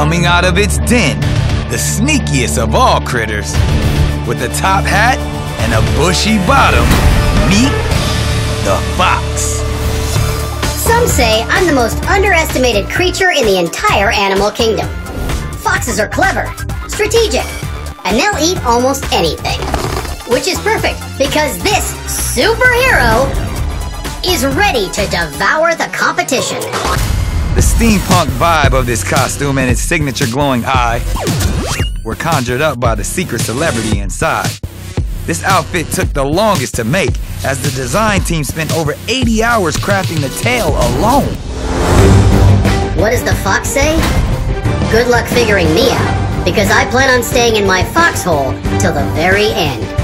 coming out of its den, the sneakiest of all critters. With a top hat and a bushy bottom, meet the fox. Some say I'm the most underestimated creature in the entire animal kingdom. Foxes are clever, strategic, and they'll eat almost anything. Which is perfect because this superhero is ready to devour the competition. The steampunk vibe of this costume and its signature glowing eye were conjured up by the secret celebrity inside. This outfit took the longest to make, as the design team spent over 80 hours crafting the tail alone. What does the fox say? Good luck figuring me out, because I plan on staying in my foxhole till the very end.